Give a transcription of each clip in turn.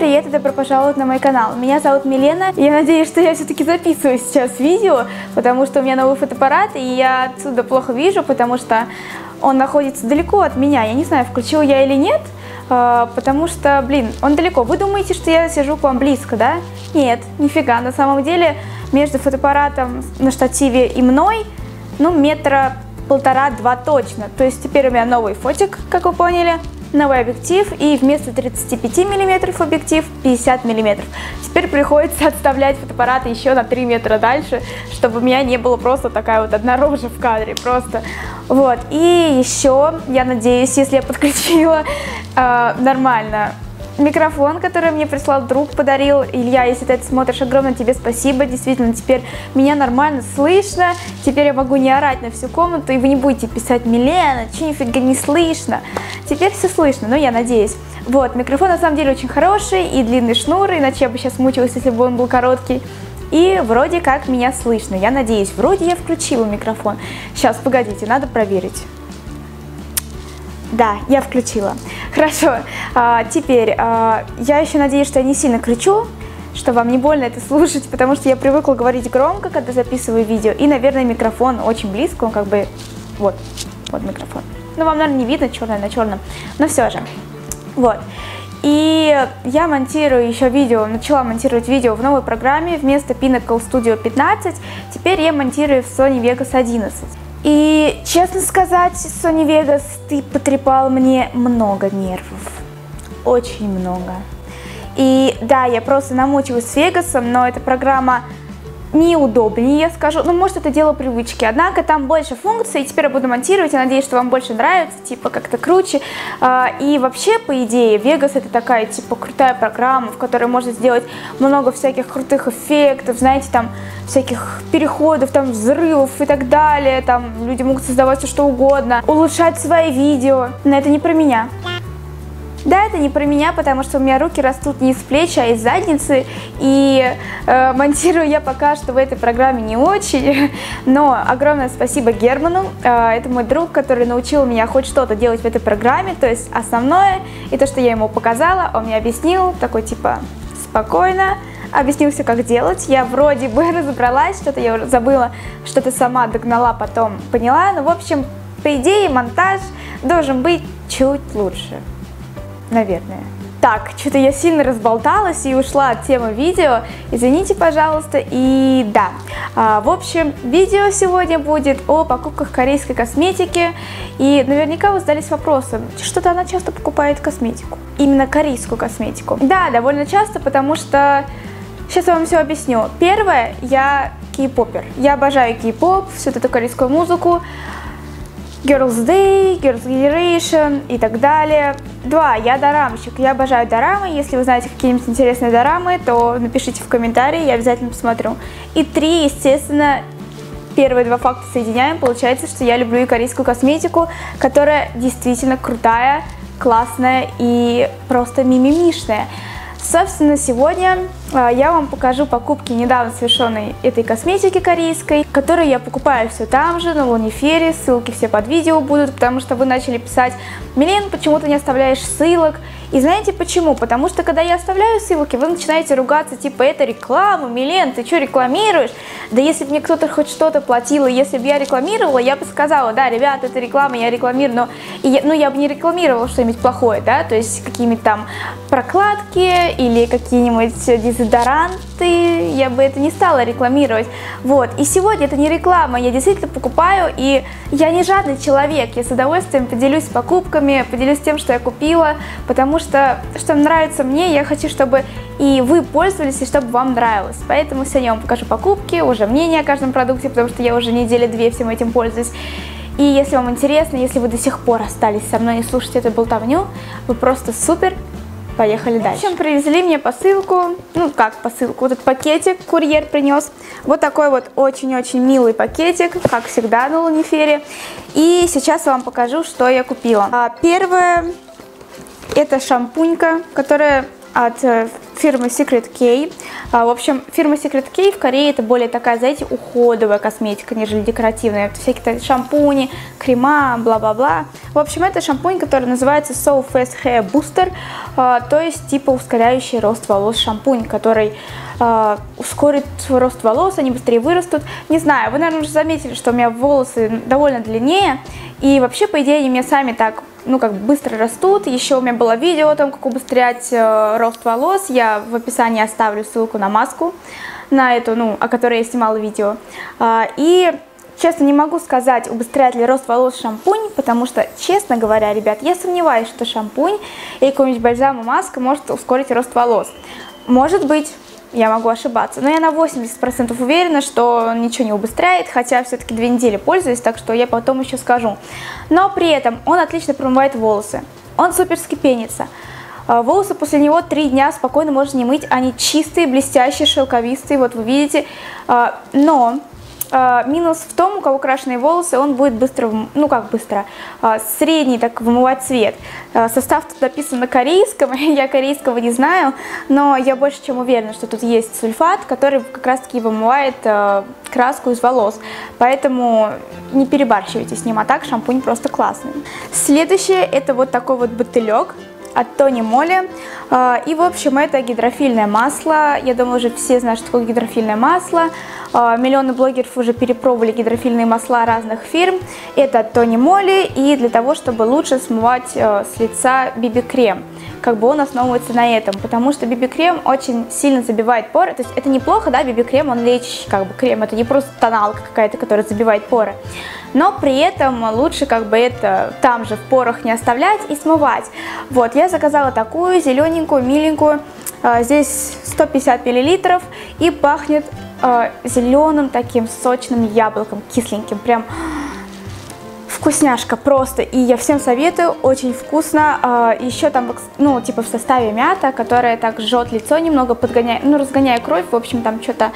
привет и добро пожаловать на мой канал. Меня зовут Милена. Я надеюсь, что я все-таки записываю сейчас видео, потому что у меня новый фотоаппарат, и я отсюда плохо вижу, потому что он находится далеко от меня. Я не знаю, включил я или нет, а, потому что, блин, он далеко. Вы думаете, что я сижу к вам близко, да? Нет, нифига. На самом деле между фотоаппаратом на штативе и мной, ну, метра полтора-два точно. То есть теперь у меня новый фотик, как вы поняли новый объектив и вместо 35 мм объектив 50 мм. Теперь приходится отставлять фотоаппарат еще на 3 метра дальше, чтобы у меня не было просто такая вот одна рожа в кадре, просто. Вот, и еще, я надеюсь, если я подключила э, нормально микрофон, который мне прислал друг, подарил. Илья, если ты это смотришь, огромное тебе спасибо. Действительно, теперь меня нормально слышно. Теперь я могу не орать на всю комнату, и вы не будете писать «Милена, че нифига не слышно?» Теперь все слышно, но я надеюсь. Вот, микрофон на самом деле очень хороший, и длинный шнур, иначе я бы сейчас мучилась, если бы он был короткий. И вроде как меня слышно, я надеюсь. Вроде я включила микрофон. Сейчас, погодите, надо проверить. Да, я включила. Хорошо, а, теперь а, я еще надеюсь, что я не сильно кричу, что вам не больно это слушать, потому что я привыкла говорить громко, когда записываю видео, и, наверное, микрофон очень близко, он как бы, вот, вот микрофон. Ну, вам, наверное, не видно черное на черном, но все же, вот. И я монтирую еще видео, начала монтировать видео в новой программе вместо Pinnacle Studio 15, теперь я монтирую в Sony Vegas 11. И, честно сказать, Sony Vegas, ты потрепал мне много нервов. Очень много. И да, я просто намучилась с Вегасом, но эта программа неудобнее, скажу. Ну, может, это дело привычки. Однако там больше функций, теперь я буду монтировать. Я надеюсь, что вам больше нравится, типа, как-то круче. А, и вообще, по идее, Vegas это такая, типа, крутая программа, в которой можно сделать много всяких крутых эффектов, знаете, там, всяких переходов, там, взрывов и так далее. Там люди могут создавать все что угодно, улучшать свои видео. Но это не про меня. Да, это не про меня, потому что у меня руки растут не из плеч, а из задницы, и э, монтирую я пока что в этой программе не очень, но огромное спасибо Герману, э, это мой друг, который научил меня хоть что-то делать в этой программе, то есть основное, и то, что я ему показала, он мне объяснил, такой типа спокойно, объяснил все, как делать. Я вроде бы разобралась, что-то я забыла, что-то сама догнала, потом поняла. Ну, в общем, по идее, монтаж должен быть чуть лучше наверное. Так, что-то я сильно разболталась и ушла от темы видео. Извините, пожалуйста. И да, а, в общем, видео сегодня будет о покупках корейской косметики. И наверняка вы задались вопросом, что-то она часто покупает косметику. Именно корейскую косметику. Да, довольно часто, потому что... Сейчас я вам все объясню. Первое, я кей-попер. Я обожаю кей-поп, всю эту корейскую музыку. Girls Day, Girls Generation и так далее. Два, я дорамщик, я обожаю дорамы, если вы знаете какие-нибудь интересные дорамы, то напишите в комментарии, я обязательно посмотрю. И три, естественно, первые два факта соединяем, получается, что я люблю и корейскую косметику, которая действительно крутая, классная и просто мимимишная. Собственно, сегодня а, я вам покажу покупки недавно совершенной этой косметики корейской, которую я покупаю все там же, на Лунифере, ссылки все под видео будут, потому что вы начали писать, Милен, почему ты не оставляешь ссылок? И знаете почему? Потому что когда я оставляю ссылки, вы начинаете ругаться, типа, это реклама, Милен, ты что рекламируешь? Да если бы мне кто-то хоть что-то платил, и если бы я рекламировала, я бы сказала, да, ребят, это реклама, я рекламирую, но и я, ну, я бы не рекламировала что-нибудь плохое, да, то есть какие-нибудь там прокладки или какие-нибудь дезодоранты, я бы это не стала рекламировать. Вот, и сегодня это не реклама, я действительно покупаю, и я не жадный человек, я с удовольствием поделюсь покупками, поделюсь тем, что я купила, потому что, что нравится мне, я хочу, чтобы и вы пользовались, и чтобы вам нравилось. Поэтому сегодня я вам покажу покупки, уже мнение о каждом продукте, потому что я уже недели две всем этим пользуюсь. И если вам интересно, если вы до сих пор остались со мной и слушаете эту болтовню, вы просто супер, Поехали дальше. В общем, привезли мне посылку, ну как посылку, вот этот пакетик курьер принес. Вот такой вот очень-очень милый пакетик, как всегда на Лунифере. И сейчас я вам покажу, что я купила. А, первое, это шампунька, которая от э, фирмы Secret K. А, в общем, фирма Secret K в Корее это более такая, знаете, уходовая косметика, нежели декоративная. Это всякие шампуни, крема, бла-бла-бла. В общем, это шампунь, который называется So Fast Hair Booster, а, то есть типа ускоряющий рост волос шампунь, который э, ускорит рост волос, они быстрее вырастут. Не знаю, вы, наверное, уже заметили, что у меня волосы довольно длиннее, и вообще, по идее, они мне сами так ну, как быстро растут. Еще у меня было видео о том, как убыстрять э, рост волос. Я в описании оставлю ссылку на маску, на эту, ну, о которой я снимала видео. Э, и, честно, не могу сказать, убыстряет ли рост волос шампунь, потому что, честно говоря, ребят, я сомневаюсь, что шампунь или какой-нибудь бальзам и маска может ускорить рост волос. Может быть, я могу ошибаться. Но я на 80% уверена, что ничего не убыстряет, хотя все-таки две недели пользуюсь, так что я потом еще скажу. Но при этом он отлично промывает волосы, он суперски пенится. А, волосы после него три дня спокойно можно не мыть, они чистые, блестящие, шелковистые, вот вы видите. А, но а, минус в том, у кого крашеные волосы, он будет быстро, ну как быстро, а, средний так вымывать цвет. А, состав тут написан на корейском, я корейского не знаю, но я больше чем уверена, что тут есть сульфат, который как раз таки вымывает краску из волос. Поэтому не перебарщивайте с ним, а так шампунь просто классный. Следующее это вот такой вот бутылек от Тони Моли. А, и, в общем, это гидрофильное масло. Я думаю, уже все знают, что такое гидрофильное масло. А, миллионы блогеров уже перепробовали гидрофильные масла разных фирм. Это от Тони Моли. И для того, чтобы лучше смывать э, с лица биби-крем как бы он основывается на этом, потому что биби-крем очень сильно забивает поры, то есть это неплохо, да, биби-крем, он лечащий как бы крем, это не просто тоналка какая-то, которая забивает поры, но при этом лучше как бы это там же в порах не оставлять и смывать. Вот, я заказала такую зелененькую, миленькую, а, здесь 150 миллилитров и пахнет а, зеленым таким сочным яблоком, кисленьким, прям вкусняшка просто, и я всем советую, очень вкусно. А, Еще там, ну, типа в составе мята, которая так жжет лицо немного, подгоняя, ну, разгоняя кровь, в общем, там что-то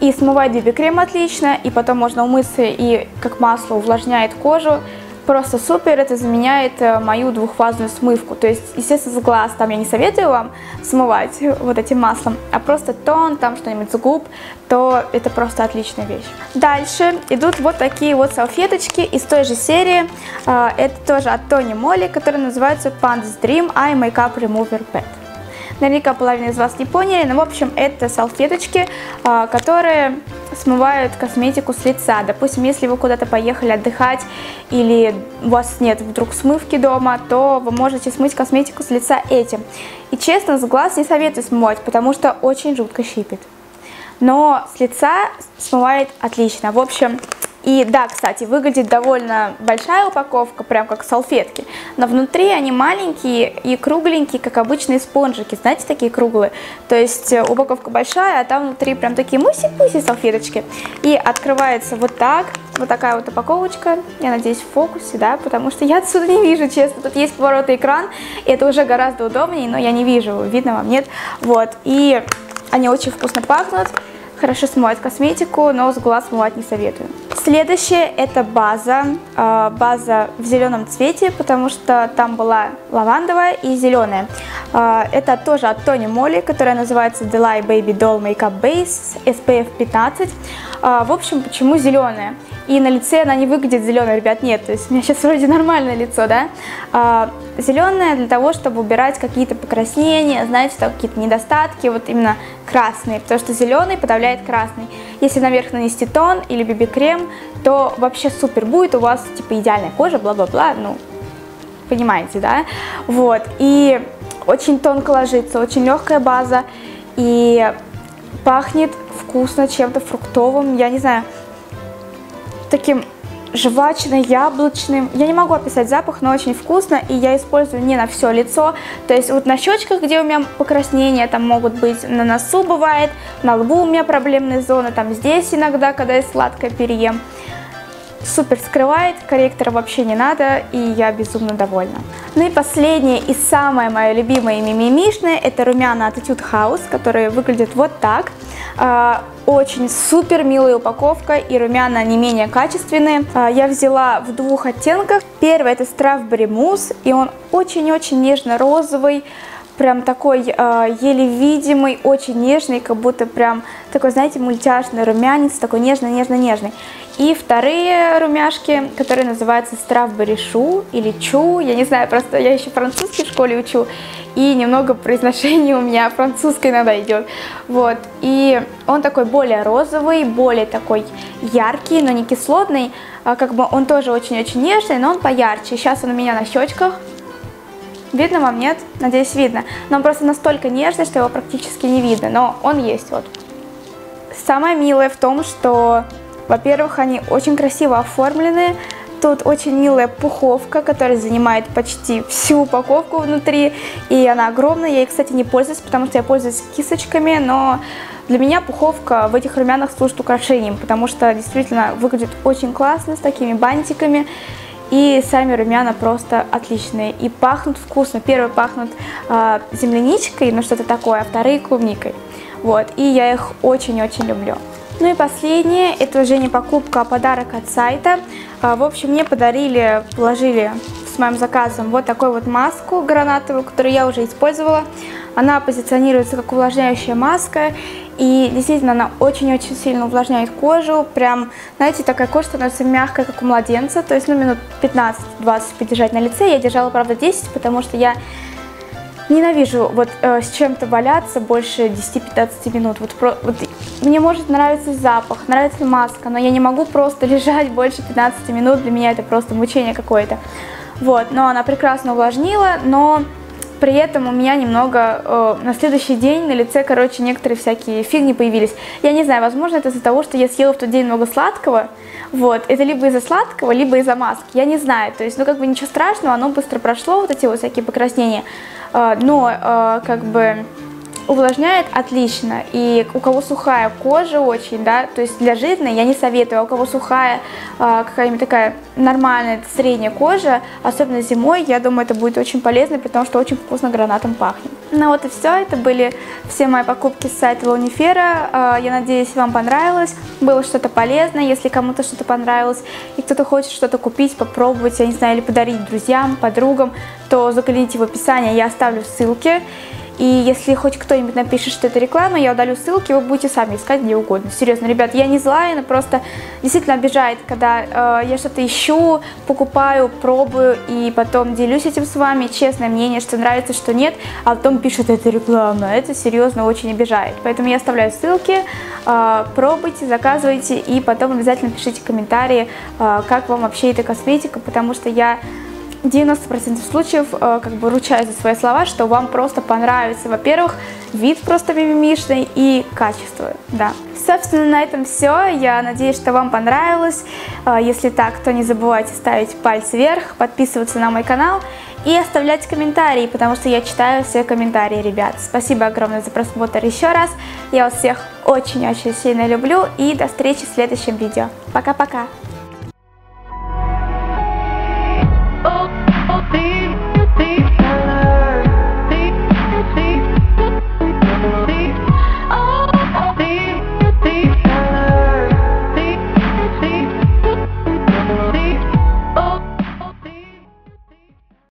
и смывает биби-крем отлично, и потом можно умыться, и как масло увлажняет кожу. Просто супер, это заменяет э, мою двухфазную смывку. То есть, естественно, с глаз там я не советую вам смывать вот этим маслом, а просто тон, там что-нибудь с губ, то это просто отличная вещь. Дальше идут вот такие вот салфеточки из той же серии. Э, это тоже от Тони Молли, которая называется Pandas Dream Eye Makeup Remover Pad. Наверняка половина из вас не поняли, но в общем это салфеточки, а, которые смывают косметику с лица. Допустим, если вы куда-то поехали отдыхать или у вас нет вдруг смывки дома, то вы можете смыть косметику с лица этим. И честно, с глаз не советую смывать, потому что очень жутко щипит. Но с лица смывает отлично. В общем, и да, кстати, выглядит довольно большая упаковка, прям как салфетки, но внутри они маленькие и кругленькие, как обычные спонжики, знаете, такие круглые. То есть э, упаковка большая, а там внутри прям такие муси-пуси салфеточки. И открывается вот так, вот такая вот упаковочка, я надеюсь в фокусе, да, потому что я отсюда не вижу, честно, тут есть поворотный экран, и это уже гораздо удобнее, но я не вижу, видно вам, нет, вот, и они очень вкусно пахнут, хорошо смывают косметику, но с глаз смывать не советую. Следующее это база, а, база в зеленом цвете, потому что там была лавандовая и зеленая. А, это тоже от Тони Молли, которая называется Delay Baby Doll Makeup Base SPF 15. А, в общем, почему зеленая? И на лице она не выглядит зеленой, ребят, нет. То есть у меня сейчас вроде нормальное лицо, да? Зеленая для того, чтобы убирать какие-то покраснения, знаете, какие-то недостатки, вот именно красные, потому что зеленый подавляет красный. Если наверх нанести тон или биби-крем, то вообще супер будет, у вас типа идеальная кожа, бла-бла-бла, ну, понимаете, да? Вот, и очень тонко ложится, очень легкая база, и пахнет вкусно чем-то фруктовым, я не знаю, таким жвачно-яблочным. Я не могу описать запах, но очень вкусно, и я использую не на все лицо. То есть вот на щечках, где у меня покраснения, там могут быть, на носу бывает, на лбу у меня проблемные зоны, там здесь иногда, когда я сладкое переем. Супер скрывает, корректора вообще не надо, и я безумно довольна. Ну и последнее и самое мое любимое мимимишное, это румяна от Etude House, которые выглядят вот так. А, очень супер милая упаковка и румяна не менее качественные. А, я взяла в двух оттенках. Первый это Strawberry Mousse и он очень-очень нежно-розовый, прям такой э, еле видимый, очень нежный, как будто прям такой, знаете, мультяшный румянец, такой нежно-нежно-нежный. И вторые румяшки, которые называются Strawberry Shoe или Чу, я не знаю, просто я еще французский в школе учу, и немного произношения у меня французское иногда идет. Вот, и он такой более розовый, более такой яркий, но не кислотный, а как бы он тоже очень-очень нежный, но он поярче. Сейчас он у меня на щечках, Видно вам, нет? Надеюсь, видно. Но он просто настолько нежный, что его практически не видно, но он есть вот. Самое милое в том, что, во-первых, они очень красиво оформлены, Тут очень милая пуховка, которая занимает почти всю упаковку внутри, и она огромная. Я ей, кстати, не пользуюсь, потому что я пользуюсь кисочками, но для меня пуховка в этих румянах служит украшением, потому что действительно выглядит очень классно с такими бантиками. И сами румяна просто отличные. И пахнут вкусно. Первые пахнут э, земляничкой, ну что-то такое, а вторые клубникой. Вот. И я их очень-очень люблю. Ну и последнее, это уже не покупка, а подарок от сайта. А, в общем, мне подарили, положили с моим заказом вот такую вот маску гранатовую, которую я уже использовала. Она позиционируется как увлажняющая маска, и действительно она очень-очень сильно увлажняет кожу. Прям, знаете, такая кожа становится мягкой, как у младенца. То есть, ну, минут 15-20 подержать на лице. Я держала, правда, 10, потому что я ненавижу вот э, с чем-то валяться больше 10-15 минут. Вот, про, вот мне может нравиться запах, нравится маска, но я не могу просто лежать больше 15 минут. Для меня это просто мучение какое-то. Вот, но она прекрасно увлажнила, но при этом у меня немного э, на следующий день на лице, короче, некоторые всякие фигни появились. Я не знаю, возможно, это из-за того, что я съела в тот день много сладкого. Вот, это либо из-за сладкого, либо из-за маски. Я не знаю. То есть, ну, как бы ничего страшного, оно быстро прошло, вот эти вот всякие покраснения. Э, но, э, как бы увлажняет отлично. И у кого сухая кожа очень, да, то есть для жирной я не советую, а у кого сухая, а, какая-нибудь такая нормальная средняя кожа, особенно зимой, я думаю, это будет очень полезно, потому что очень вкусно гранатом пахнет. Ну вот и все, это были все мои покупки с сайта Лунифера. А, я надеюсь, вам понравилось, было что-то полезное. Если кому-то что-то понравилось и кто-то хочет что-то купить, попробовать, я не знаю, или подарить друзьям, подругам, то загляните в описание, я оставлю ссылки. И если хоть кто-нибудь напишет, что это реклама, я удалю ссылки, вы будете сами искать где угодно. Серьезно, ребят, я не злая, но просто действительно обижает, когда э, я что-то ищу, покупаю, пробую и потом делюсь этим с вами, честное мнение, что нравится, что нет, а потом пишут, это реклама. Это серьезно очень обижает. Поэтому я оставляю ссылки, э, пробуйте, заказывайте и потом обязательно пишите комментарии, э, как вам вообще эта косметика, потому что я 90% случаев э, как бы ручаюсь за свои слова, что вам просто понравится, во-первых, вид просто мимимишный и качество, да. Собственно, на этом все. Я надеюсь, что вам понравилось. Э, если так, то не забывайте ставить пальцы вверх, подписываться на мой канал и оставлять комментарии, потому что я читаю все комментарии, ребят. Спасибо огромное за просмотр еще раз. Я вас всех очень-очень сильно люблю и до встречи в следующем видео. Пока-пока!